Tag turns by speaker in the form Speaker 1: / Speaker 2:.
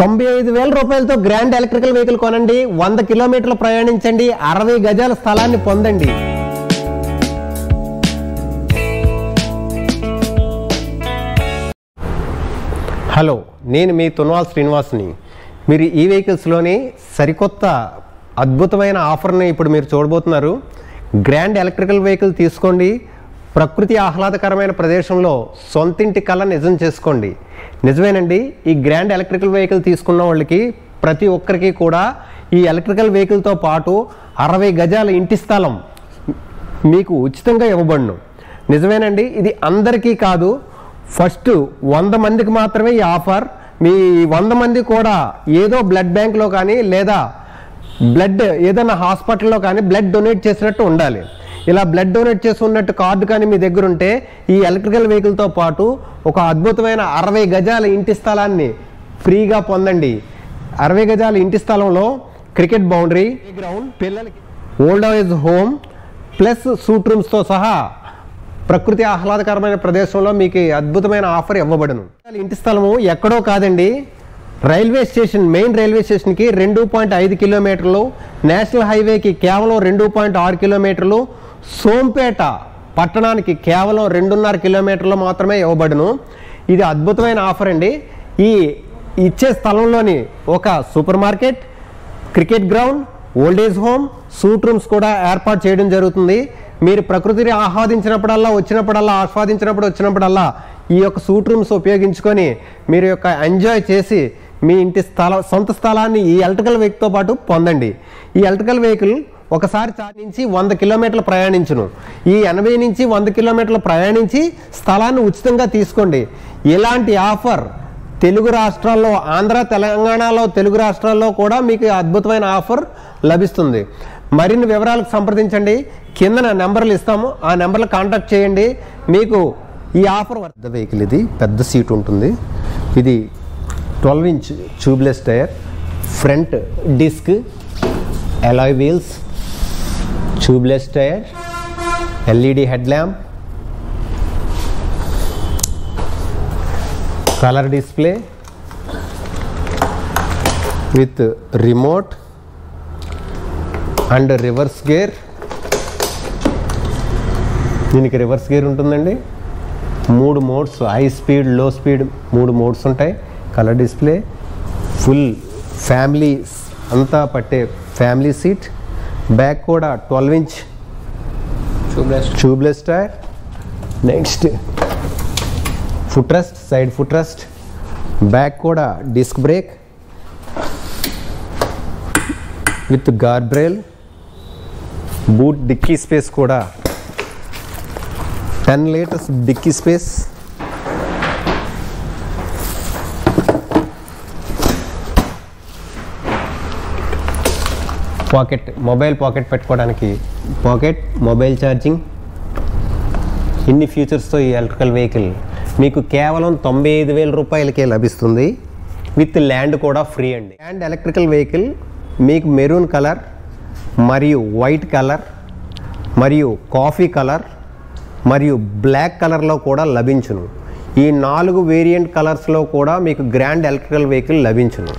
Speaker 1: తొంభై ఐదు వేల రూపాయలతో గ్రాండ్ ఎలక్ట్రికల్ వెహికల్ కొనండి. వంద కిలోమీటర్లు ప్రయాణించండి. అరవై గజాల స్థలాన్ని పొందండి. హలో నేను మీ తున్వాల్ శ్రీనివాస్ని. మీరు ఈ వెహికల్స్లోని సరికొత్త అద్భుతమైన ఆఫర్ని ఇప్పుడు మీరు చూడబోతున్నారు. గ్రాండ్ ఎలక్ట్రికల్ వెహికల్ తీసుకోండి. ప్రకృతి ఆహ్లాదకరమైన ప్రదేశంలో సొంతింటి కళ నిజం చేసుకోండి. నిజమేనండి ఈ గ్రాండ్ ఎలక్ట్రికల్ వెహికల్ తీసుకున్న వాళ్ళకి ప్రతి ఒక్కరికి కూడా ఈ ఎలక్ట్రికల్ వెహికల్తో పాటు అరవై గజాల ఇంటి స్థలం మీకు ఉచితంగా ఇవ్వబడును. నిజమేనండి ఇది అందరికీ కాదు ఫస్ట్ వంద మందికి మాత్రమే ఈ ఆఫర్ మీ వంద మంది కూడా ఏదో బ్లడ్ బ్యాంక్లో కానీ లేదా బ్లడ్ ఏదైనా హాస్పిటల్లో కానీ బ్లడ్ డొనేట్ చేసినట్టు ఉండాలి. ఇలా బ్లడ్ డొనేట్ చేసి ఉన్నట్టు కార్డు కానీ మీ దగ్గర ఉంటే ఈ ఎలక్ట్రికల్ వెహికల్తో పాటు ఒక అద్భుతమైన అరవై గజాల ఇంటి స్థలాన్ని ఫ్రీగా పొందండి. అరవై గజాల ఇంటి స్థలంలో క్రికెట్ బౌండరీ గ్రౌండ్ పిల్లలకి. Old age home plus suite రూమ్స్తో సహా ప్రకృతి ఆహ్లాదకరమైన ప్రదేశంలో మీకు అద్భుతమైన ఆఫర్ ఇవ్వబడును. ఇంటి స్థలము ఎక్కడో కాదండి రైల్వే స్టేషన్ మెయిన్ రైల్వే స్టేషన్కి రెండు పాయింట్ ఐదు కిలోమీటర్లు నేషనల్ హైవేకి కేవలం రెండు పాయింట్ ఆరు కిలోమీటర్లు సోంపేట పట్టణానికి కేవలం రెండున్నర కిలోమీటర్లు మాత్రమే ఇవ్వబడును. ఇది అద్భుతమైన ఆఫర్ అండి. ఈ ఇచ్చే స్థలంలోని ఒక super market cricket ground old age home suite rooms కూడా ఏర్పాటు చేయడం జరుగుతుంది. మీరు ప్రకృతిని ఆహ్వాదించినప్పుడల్లా వచ్చినప్పుడల్లా ఆస్వాదించినప్పుడు వచ్చినప్పుడల్లా ఈ యొక్క సూట్ రూమ్స్ ఉపయోగించుకొని మీరు యొక్క ఎంజాయ్ చేసి మీ ఇంటి స్థల సొంత స్థలాన్ని ఈ ఎలక్ట్రికల్ వెహికల్తో పాటు పొందండి. ఈ ఎలక్ట్రికల్ వెహికల్ ఒకసారి చార్జ్ నుంచి వంద కిలోమీటర్లు ప్రయాణించును. ఈ ఎనభై నుంచి వంద కిలోమీటర్లు ప్రయాణించి స్థలాన్ని ఉచితంగా తీసుకోండి. ఇలాంటి ఆఫర్ తెలుగు రాష్ట్రాల్లో ఆంధ్ర తెలంగాణలో తెలుగు రాష్ట్రాల్లో కూడా మీకు అద్భుతమైన ఆఫర్ లభిస్తుంది. మరిన్ని వివరాలకు సంప్రదించండి. కిందన నెంబర్లు ఇస్తాము. ఆ నెంబర్లు కాంటాక్ట్ చేయండి. మీకు ఈ ఆఫర్ పెద్ద వెహికల్ ఇది. పెద్ద సీట్ ఉంటుంది. ఇది twelve inch tubeless tyre front disc alloy wheels tubeless tyre LED head lamp colour display with remote and reverse gear దీనికి రివర్స్ గేర్ ఉంటుందండి. మూడు మోడ్స్ హై స్పీడ్లో స్పీడ్ మూడు మోడ్స్ ఉంటాయి. కలర్ డిస్ప్లే ఫుల్ ఫ్యామిలీ అంతా పట్టే ఫ్యామిలీ సీట్ బ్యాక్ కూడా twelve inch
Speaker 2: tubeless
Speaker 1: tubeless tyre next foot rest side foot rest back కూడా disc brake with grab rail boot dicky space కూడా ten litres dicky space pocket mobile pocket పెట్టుకోవడానికి pocket mobile charging ఇన్ని ఫ్యూచర్స్తో ఈ electrical vehicle మీకు కేవలం తొంభై ఐదు వేల రూపాయలకే లభిస్తుంది. విత్ ల్యాండ్ కూడా ఫ్రీ అండి. ల్యాండ్ ఎలక్ట్రికల్ వెహికల్ మీకు మెరూన్ కలర్ మరియు వైట్ కలర్ మరియు కాఫీ కలర్ మరియు బ్లాక్ కలర్లో కూడా లభించును. ఈ నాలుగు వేరియంట్ కలర్స్లో కూడా మీకు గ్రాండ్ ఎలక్ట్రికల్ వెహికల్ లభించును.